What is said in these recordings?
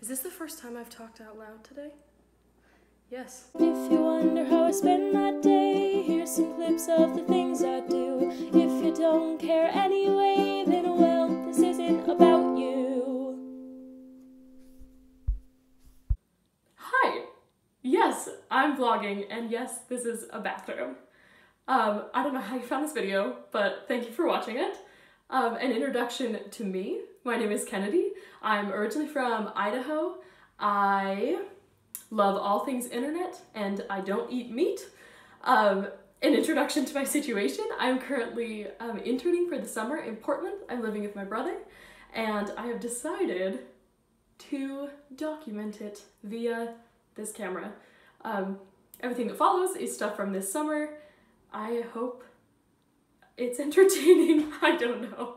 Is this the first time I've talked out loud today? Yes. If you wonder how I spend my day, here's some clips of the things I do. If you don't care anyway, then well, this isn't about you. Hi! Yes, I'm vlogging, and yes, this is a bathroom. Um, I don't know how you found this video, but thank you for watching it. Um, an introduction to me. My name is Kennedy. I'm originally from Idaho. I love all things internet, and I don't eat meat. Um, an introduction to my situation. I'm currently um, interning for the summer in Portland. I'm living with my brother, and I have decided to document it via this camera. Um, everything that follows is stuff from this summer. I hope it's entertaining. I don't know.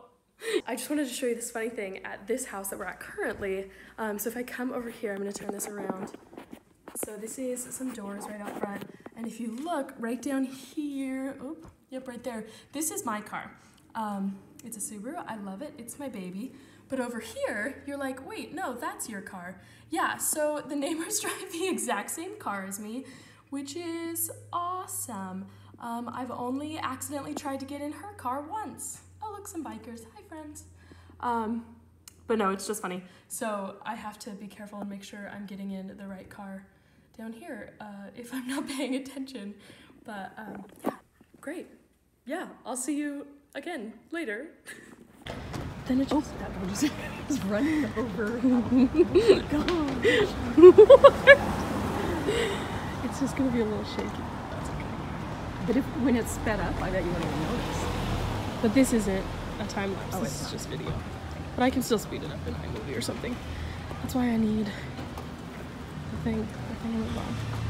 I just wanted to show you this funny thing at this house that we're at currently. Um, so if I come over here, I'm gonna turn this around. So this is some doors right out front. And if you look right down here, yep, right there. This is my car. Um, it's a Subaru, I love it, it's my baby. But over here, you're like, wait, no, that's your car. Yeah, so the neighbors drive the exact same car as me, which is awesome. Um, I've only accidentally tried to get in her car once. Oh, look, some bikers. Hi, friends. Um, but no, it's just funny. So I have to be careful and make sure I'm getting in the right car down here uh, if I'm not paying attention. But um, yeah, great. Yeah, I'll see you again later. then it just, That one just is running over. oh my God, it's just gonna be a little shaky. But if when it's sped up, I bet you won't even notice. But this isn't a time lapse. Oh, this it's is not. just video. But I can still speed it up in iMovie or something. That's why I need the thing, the thing with Bob.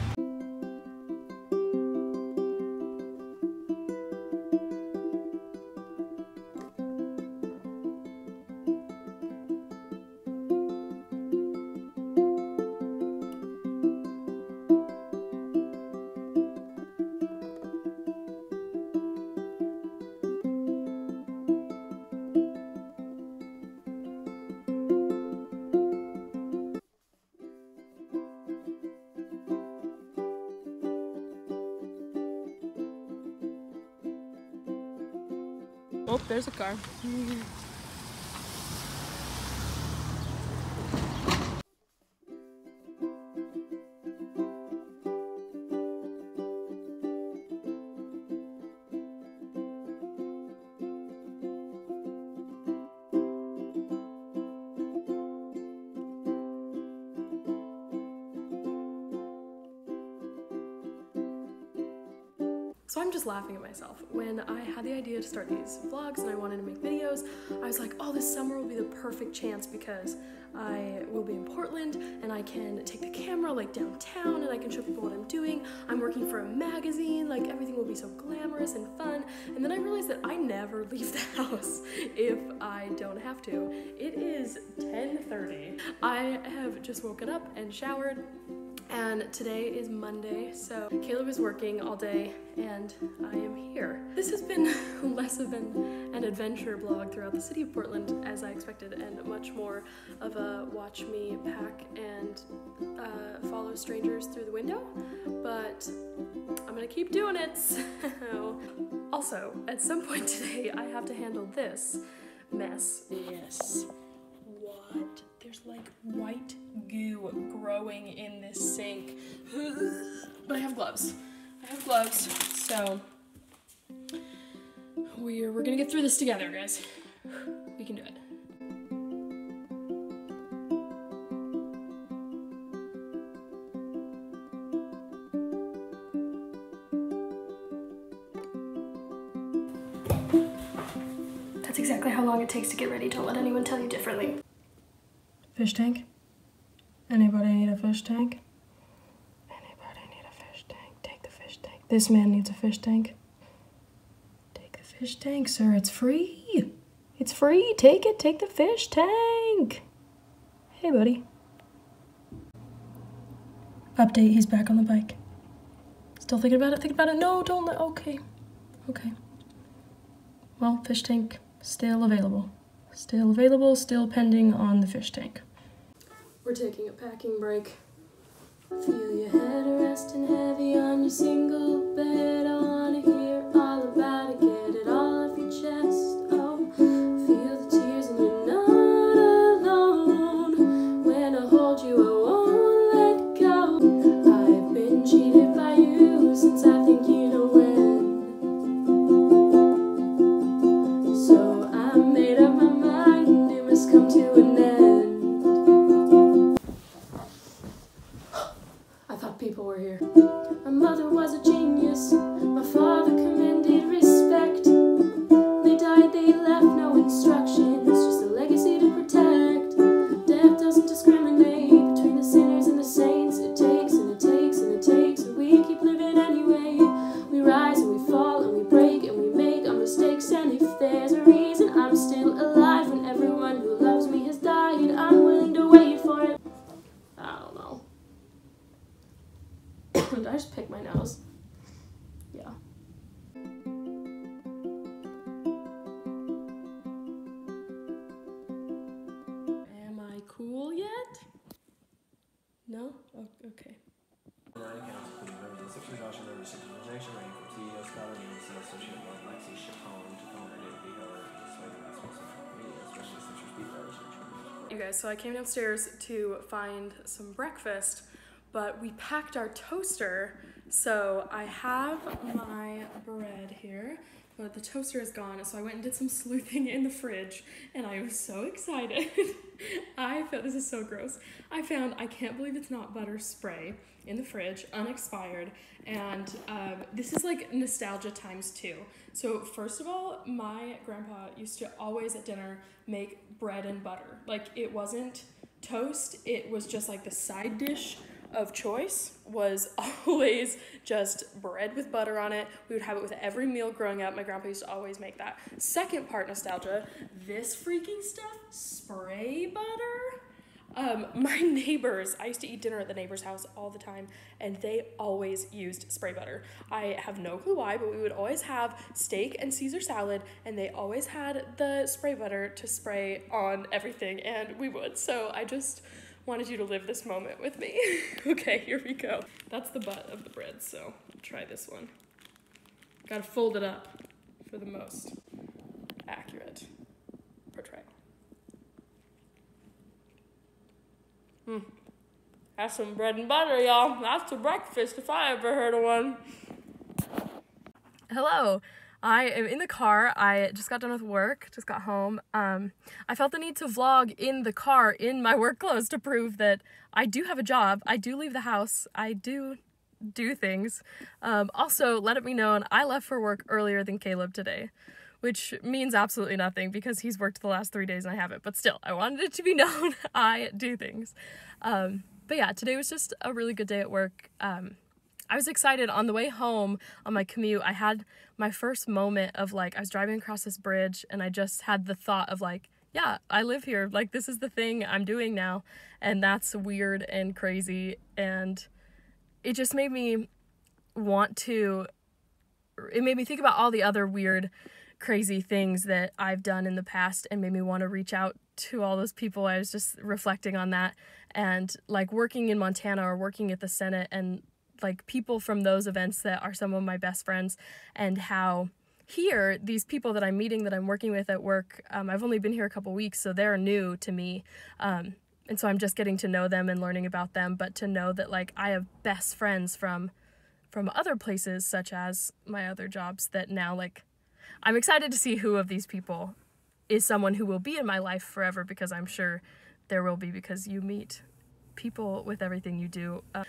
Oh, there's a car. So I'm just laughing at myself. When I had the idea to start these vlogs and I wanted to make videos, I was like, oh, this summer will be the perfect chance because I will be in Portland and I can take the camera like downtown and I can show people what I'm doing. I'm working for a magazine, like everything will be so glamorous and fun. And then I realized that I never leave the house if I don't have to. It is 10.30. I have just woken up and showered and today is Monday, so Kaleb is working all day and I am here. This has been less of an, an adventure vlog throughout the city of Portland as I expected and much more of a watch me pack and uh, follow strangers through the window, but I'm gonna keep doing it. So. Also, at some point today, I have to handle this mess. Yes. What? There's like white goo growing in this sink. but I have gloves. I have gloves, so we're we're gonna get through this together, guys. We can do it. That's exactly how long it takes to get ready. Don't let anyone tell you differently. Fish tank? Anybody need a fish tank? Anybody need a fish tank? Take the fish tank. This man needs a fish tank. Take the fish tank, sir. It's free. It's free. Take it. Take the fish tank. Hey, buddy. Update. He's back on the bike. Still thinking about it? Thinking about it? No, don't let. Okay. Okay. Well, fish tank still available. Still available, still pending on the fish tank. We're taking a packing break. Feel your head resting heavy on your single bed. I wanna hear all about it, get it all off your chest. Oh, feel the tears and you're not alone. When I hold you, I my nose? Yeah. Am I cool yet? No? Oh, okay. You guys, so I came downstairs to find some breakfast, but we packed our toaster. So I have my bread here, but the toaster is gone. So I went and did some sleuthing in the fridge, and I was so excited. I felt this is so gross. I found I can't believe it's not butter spray in the fridge, unexpired, and um, this is like nostalgia times two. So first of all, my grandpa used to always at dinner make bread and butter. Like it wasn't toast; it was just like the side dish of choice was always just bread with butter on it. We would have it with every meal growing up. My grandpa used to always make that. Second part nostalgia, this freaking stuff, spray butter. Um, my neighbors, I used to eat dinner at the neighbor's house all the time, and they always used spray butter. I have no clue why, but we would always have steak and Caesar salad, and they always had the spray butter to spray on everything, and we would. So I just wanted you to live this moment with me. okay, here we go. That's the butt of the bread, so try this one. Gotta fold it up for the most accurate portrayal. Hmm. That's some bread and butter, y'all. That's a breakfast if I ever heard of one. Hello. I am in the car. I just got done with work, just got home. Um, I felt the need to vlog in the car in my work clothes to prove that I do have a job. I do leave the house. I do do things. Um, also, let it be known I left for work earlier than Kaleb today, which means absolutely nothing because he's worked the last three days and I haven't. But still, I wanted it to be known I do things. Um, but yeah, today was just a really good day at work. Um, I was excited on the way home on my commute. I had my first moment of like, I was driving across this bridge and I just had the thought of like, yeah, I live here. Like, this is the thing I'm doing now. And that's weird and crazy. And it just made me want to, it made me think about all the other weird, crazy things that I've done in the past and made me want to reach out to all those people. I was just reflecting on that and like working in Montana or working at the Senate and like people from those events that are some of my best friends and how here these people that i'm meeting that i'm working with at work um, i've only been here a couple weeks so they're new to me. Um, and so i'm just getting to know them and learning about them but to know that like i have best friends from from other places such as my other jobs that now like i'm excited to see who of these people is someone who will be in my life forever because i'm sure there will be because you meet people with everything you do. Uh,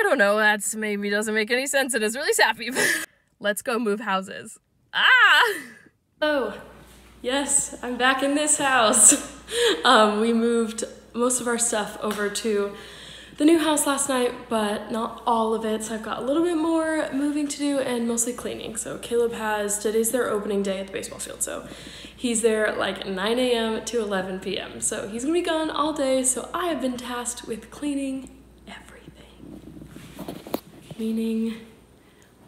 I don't know, that's maybe doesn't make any sense. It is really sappy. Let's go move houses. Ah! Oh, yes, I'm back in this house. um, we moved most of our stuff over to the new house last night, but not all of it. So I've got a little bit more moving to do and mostly cleaning. So Kaleb has, today's their opening day at the baseball field. So he's there at like 9 a.m. to 11 p.m. So he's gonna be gone all day. So I have been tasked with cleaning. Meaning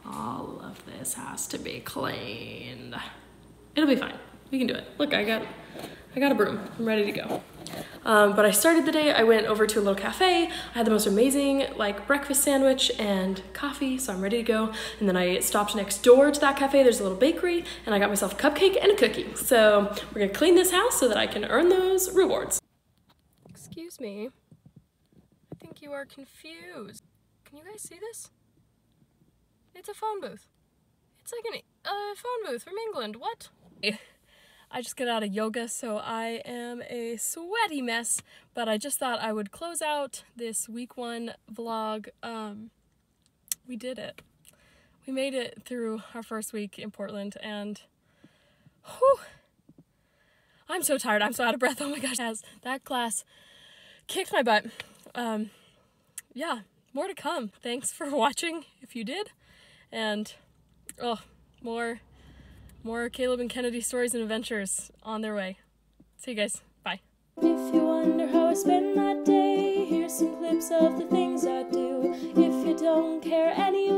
all of this has to be cleaned. It'll be fine. We can do it. Look, I got I got a broom. I'm ready to go. Um, but I started the day, I went over to a little cafe. I had the most amazing like breakfast sandwich and coffee, so I'm ready to go. And then I stopped next door to that cafe. There's a little bakery, and I got myself a cupcake and a cookie. So we're gonna clean this house so that I can earn those rewards. Excuse me. I think you are confused. Can you guys see this? It's a phone booth. It's like a uh, phone booth from England. What? I just got out of yoga, so I am a sweaty mess, but I just thought I would close out this week one vlog. Um, we did it. We made it through our first week in Portland, and whew, I'm so tired. I'm so out of breath. Oh my gosh, as that class kicked my butt. Um, yeah, more to come. Thanks for watching if you did. And oh, more more Kaleb and Kennedy stories and adventures on their way. See you guys. Bye. If you wonder how I spend my day, here's some clips of the things I do. If you don't care any